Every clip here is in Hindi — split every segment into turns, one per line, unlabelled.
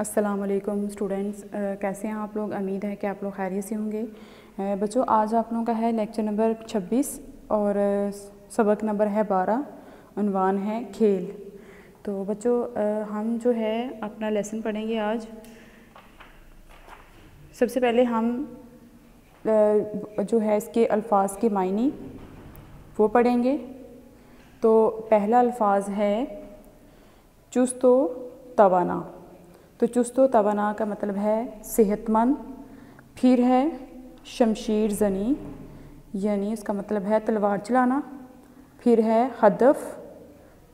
अस्सलाम वालेकुम स्टूडेंट्स कैसे हैं आप लोग? उम्मीद है कि आप लोग खैरियत से होंगे। बच्चों, आज आप लोगों का है लेक्चर नंबर 26 और सबक नंबर है 12 उनवान है खेल। तो बच्चों हम जो है अपना लेसन पढ़ेंगे आज। सबसे पहले हम जो है इसके अल्फाज के मायनी, वो पढ़ेंगे। तो पहला अल्फाज है, चुस्त तवाना। तो चुस्त तवाना का मतलब है सेहतमंद, फिर है शमशीर जनी, यानी इसका मतलब है तलवार चलाना, फिर है हदफ,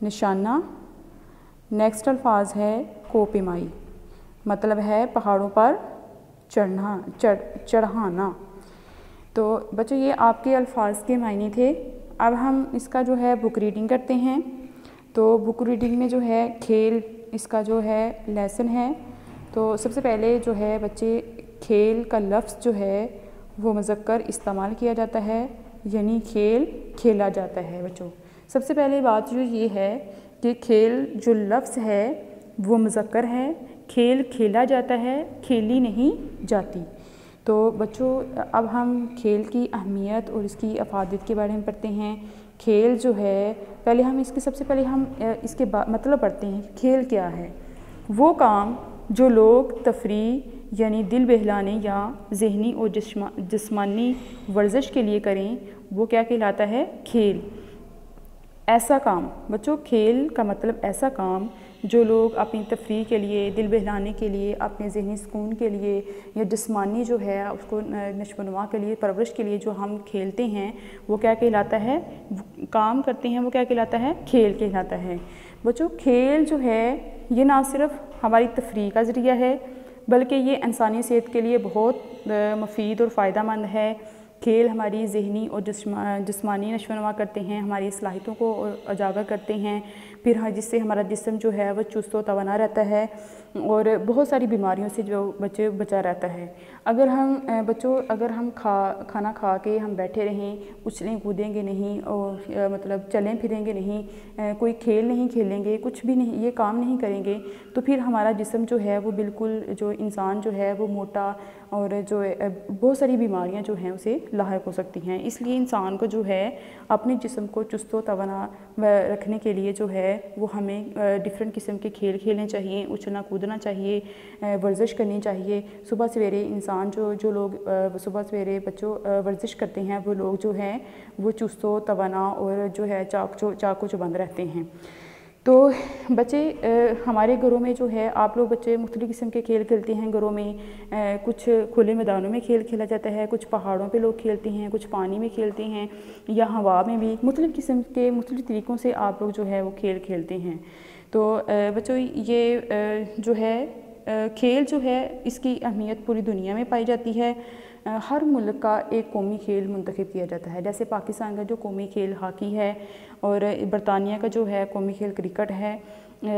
निशाना नेक्स्ट अल्फाज है कोपिमाई मतलब है पहाड़ों पर चढ़ना, चढ़, चढ़ाना। तो बच्चों, ये आपके अल्फाज के मायने थे। अब हम इसका जो है बुक रीडिंग करते हैं। तो बुक रीडिंग में जो है खेल इसका जो है लेसन है। तो सबसे पहले जो है बच्चे खेल का लफ्ज़ जो है, वो मज़क्कर इस्तेमाल किया जाता है, यानी खेल खेला जाता है बच्चों। सबसे पहले बात जो ये है कि खेल जो लफ्ज़ है, वो मज़क्कर है। खेल खेला जाता है, खेली नहीं जाती। तो बच्चों, अब हम खेल की अहमियत और इसकी अफादत के बारे में पढ़ते हैं। खेल जो है, पहले हम इसके, सबसे पहले हम इसके मतलब पढ़ते हैं, खेल क्या है? वो काम जो लोग तफरी यानी दिल बहलाने या जहनी और जिसमानी वर्जिश के लिए करें, वो क्या कहलाता है? खेल। ऐसा काम, बच्चों, खेल का मतलब ऐसा काम जो लोग अपनी तफरी के लिए, दिल बहलाने के लिए, अपने जहनी सुकून के लिए या जिस्मानी जो है, उसको नशोनुमा के लिए, परवरिश के लिए जो हम खेलते हैं, वो क्या कहलाता है? काम करते हैं, वो क्या कहलाता है? खेल कहलाता है। बच्चों, खेल जो है, ये ना सिर्फ़ हमारी तफरी का ज़रिया है, बल्कि ये इंसानी सेहत के लिए बहुत मुफीद और फ़ायदा मंद है। खेल हमारी जहनी और जिसमानी नशोनुमा करते हैं, हमारी सलाहितों को उजागर करते हैं, फिर हाँ जिससे हमारा जिसम जो है वह चुस्त व तोाना रहता है। और बहुत सारी बीमारियों से जो बच्चे बचा रहता है। अगर हम बच्चों, अगर हम खा, खाना खा के हम बैठे रहें, उछलें, कूदेंगे नहीं और मतलब चलें, फिरेंगे नहीं कोई खेल नहीं खेलेंगे, कुछ भी नहीं, ये काम नहीं करेंगे तो फिर हमारा जिसम जो है वो बिल्कुल जो इंसान जो है वो मोटा और जो बहुत सारी बीमारियाँ जो हैं उसे लाक हो सकती हैं। इसलिए इंसान को जो है अपने जिसम को चुस्त तवाना रखने के लिए जो है वो हमें डिफरेंट किस्म के खेल खेलने चाहिए, उछलना, कूदना चाहिए वर्जिश करनी चाहिए। सुबह सवेरे इंसान जो जो लोग सुबह सवेरे बच्चों वर्जिश करते हैं वो लोग जो हैं वो चुस्त तवाना और जो है चाक चो चाकू चुबंद रहते हैं। तो बच्चे आ, हमारे घरों में जो है आप लोग बच्चे मुख्तलि किस्म के खेल खेलते हैं घरों में। आ, कुछ खुले मैदानों में खेल खेला जाता है कुछ पहाड़ों पे लोग खेलते हैं कुछ पानी में खेलते हैं या हवा में भी। मुख्तलिफ़ किस्म के मुख्तलि तरीक़ों से आप लोग जो है वो खेल खेलते हैं। तो बच्चों, ये जो है खेल जो है, इसकी अहमियत पूरी दुनिया में पाई जाती है। हर मुल्क का एक कौमी खेल मंतखब किया जाता है। जैसे पाकिस्तान का जो कौमी खेल हॉकी है और बरतानिया का जो है कौमी खेल क्रिकेट है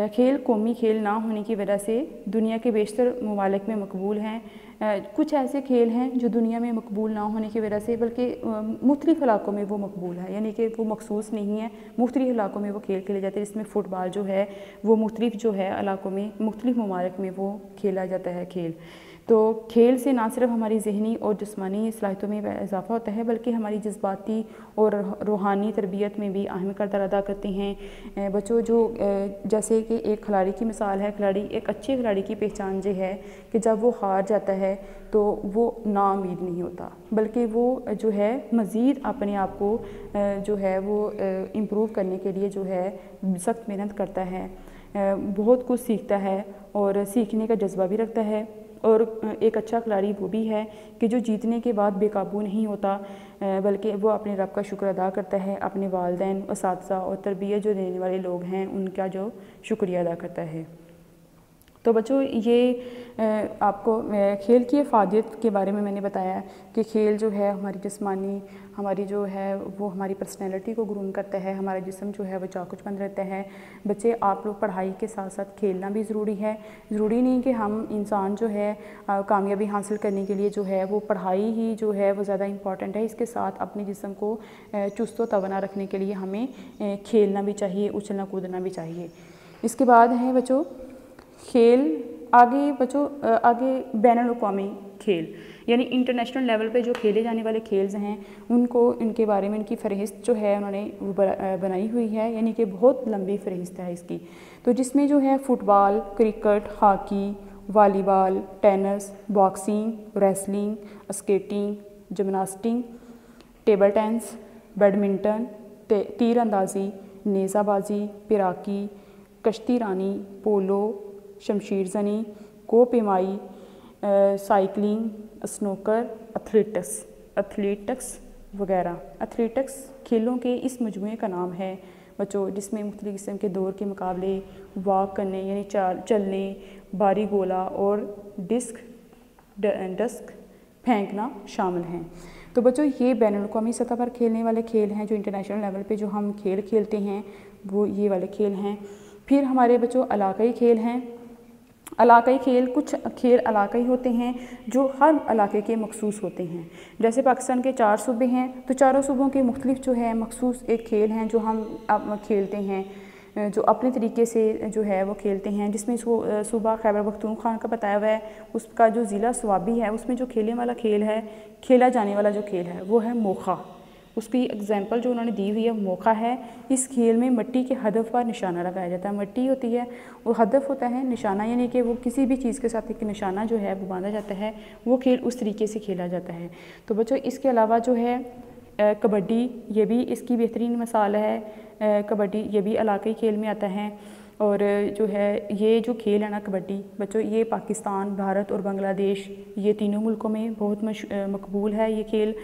खेल कौमी खेल ना होने की वजह से दुनिया के बेशतर ममालिक में मकबूल हैं। कुछ ऐसे खेल हैं जो दुनिया में मकबूल ना होने की वजह से, बल्कि मुख्तलिफ़ इलाकों में वो मकबूल है। यानी कि वो मखसूस नहीं है। मुख्तलिफ़ इलाकों में वो खेल खेले जाते हैं, जिसमें फ़ुटबॉल जो है, वो मुख्तलिफ़ जो है इलाकों में, मुख्तलिफ़ ममालिक में वो खेला जाता है खेल। तो खेल से ना सिर्फ़ हमारी जहनी और जिस्मानी सलाहितों में इजाफ़ा होता है, बल्कि हमारी जज्बाती और रूहानी तरबियत में भी अहम करदार अदा करते हैं। बच्चों, जो जैसे कि एक खिलाड़ी की मिसाल है, खिलाड़ी, एक अच्छे खिलाड़ी की पहचान ये है कि जब वो हार जाता है तो वो नाउमीद नहीं होता, बल्कि वो जो है मज़ीद अपने आप को जो है वो इम्प्रूव करने के लिए जो है सख्त मेहनत करता है। बहुत कुछ सीखता है और सीखने का जज्बा भी रखता है। और एक अच्छा खिलाड़ी वो भी है कि जो जीतने के बाद बेकाबू नहीं होता बल्कि वो अपने रब का शुक्र अदा करता है, अपने वालदेन इस और तरबियत जो देने वाले लोग हैं, उनका जो शुक्रिया अदा करता है। तो बच्चों, ये आपको खेल की अफादियत के बारे में मैंने बताया कि खेल जो है हमारी जिस्मानी, हमारी जो है वो हमारी पर्सनैलिटी को ग्रूम करता है, हमारा जिसम जो है वो चाकुचपंद रहता है। बच्चे, आप लोग पढ़ाई के साथ साथ खेलना भी ज़रूरी है। ज़रूरी नहीं कि हम इंसान जो है कामयाबी हासिल करने के लिए जो है वो पढ़ाई ही जो है वो ज़्यादा इंपॉर्टेंट है। इसके साथ अपने जिसम को चुस्त तवना रखने के लिए हमें खेलना भी चाहिए उछलना कूदना भी चाहिए। इसके बाद है बच्चों खेल, आगे बच्चों आगे बैन अवी खेल। यानी इंटरनेशनल लेवल पे जो खेले जाने वाले खेल्स हैं, उनको, इनके बारे में इनकी फ़हरिस्त जो है उन्होंने बनाई हुई है, यानी कि बहुत लंबी फ़हरिस्त है इसकी। तो जिसमें जो है football, cricket, hockey, volleyball, tennis, boxing, wrestling, skating, gymnastics, table tennis, badminton तीर अंदाजी नेज़ाबाजी, पिराकी, कश्ती रानी, पोलो शमशीर जनी को पेमाई साइकिलिंग स्नोकर एथलेटिक्स एथलेटिक्स वगैरह। एथलेटिक्स खेलों के इस मजमू का नाम है। बच्चों, जिसमें मुख्तलि किस्म के दौर के मुकाबले वॉक करने, यानी चाल, चलने, बारी गोला और डिस्क डस्क फेंकना शामिल हैं। तो बच्चों, ये बैन अवी सतह पर खेलने वाले खेल हैं, जो इंटरनेशनल लेवल पे जो हम खेल खेलते हैं, वो ये वाले खेल हैं। फिर हमारे बच्चों, इलाकई खेल हैं। इलाकई खेल, कुछ खेल इलाकई होते हैं जो हर इलाके के मखसूस होते हैं। जैसे पाकिस्तान के चार सूबे हैं तो चारों सूबों के मुख्तलिफ़ जो है, मखसूस एक खेल हैं जो हम खेलते हैं, जो अपने तरीके से जो है वो खेलते हैं, जिसमें सूबा खैबर खान का बताया हुआ है, उसका जो ज़िला स्वाबी है, उसमें जो खेलने वाला खेल है, खेला जाने वाला जो खेल है, वो है मोखा। उसकी एग्ज़ाम्पल जो उन्होंने दी हुई है, मौका है, इस खेल में मट्टी के हदफ पर निशाना लगाया जाता है। मिट्टी होती है, वो हदफ होता है, निशाना, यानी कि वो किसी भी चीज़ के साथ एक निशाना जो है, वो बांधा जाता है, वो खेल उस तरीके से खेला जाता है। तो बच्चों, इसके अलावा जो है कबड्डी, ये भी इसकी बेहतरीन मिसाल है। कबड्डी, ये भी इलाकई खेल में आता है। और जो है, ये जो खेल है ना कबड्डी, बच्चों, ये पाकिस्तान, भारत और बांग्लादेश, ये तीनों मुल्कों में बहुत मकबूल है ये खेल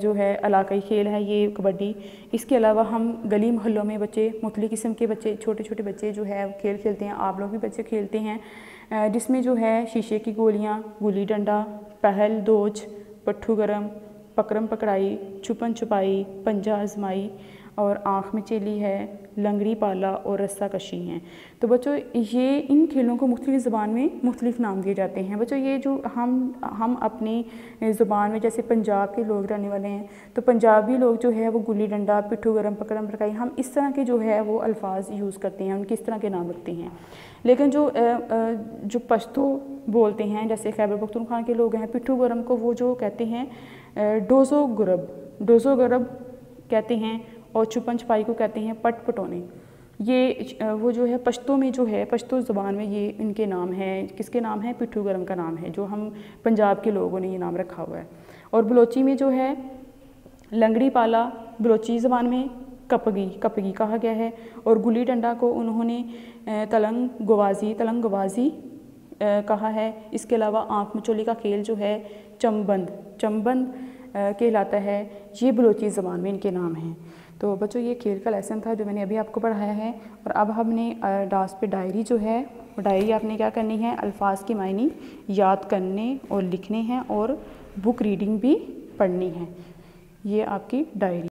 जो है इलाकई खेल है ये कबड्डी। इसके अलावा हम गली मोहल्लों में बच्चे, मुख्तलि किस्म के बच्चे छोटे छोटे बच्चे जो है खेल खेलते हैं, आप लोग भी बच्चे खेलते हैं जिसमें जो है शीशे की गोलियाँ गुली डंडा, पहल, दोज, पट्ठू गरम पकड़म पकड़ाई, छुपन छुपाई, पंजा आजमाई और आँख में चेली है, लंगड़ी पाला और रस्सा कशी हैं। तो बच्चों, ये इन खेलों को मुख्तलिफ़ ज़बान में मुख्तलिफ़ नाम दिए जाते हैं। बच्चों, ये जो हम हम अपनी ज़ुबान में जैसे पंजाब के लोग रहने वाले हैं तो पंजाबी लोग जो है वो गुल्ली डंडा, पिट्ठू गरम पकड़म पकाई, हम इस तरह के जो है वो अल्फाज यूज़ करते हैं, उनके इस तरह के नाम रखते हैं। लेकिन जो जो पश्तो बोलते हैं, जैसे खैबर पख्तूनख्वा के लोग हैं, पिट्ठू गरम को वो जो कहते हैं डोज़ो गुरब, डोज़ो गरब कहते हैं और छुपन छपाई को कहते हैं पट पटोने ये वो जो है पश्तो में जो है, पश्तो ज़बान में ये इनके नाम हैं। किसके नाम है? पिट्ठू गर्म का नाम है, जो हम पंजाब के लोगों ने ये नाम रखा हुआ है। और बलोची में जो है, लंगड़ी पाला बलोची ज़बान में कपगी कपगी कहा गया है। और गुली डंडा को उन्होंने तलंग गवाजी तलंग गवाजी कहा है। इसके अलावा आँख मचोली का खेल जो है चमबंद चमबंद कहलाता है। ये बलोची ज़बान में इनके नाम हैं। तो बच्चों, ये खेल का लेसन था जो मैंने अभी आपको पढ़ाया है और अब हमने डास पे डायरी जो है डायरी आपने क्या करनी है? अल्फाज के मायने याद करने और लिखने हैं और बुक रीडिंग भी पढ़नी है। ये आपकी डायरी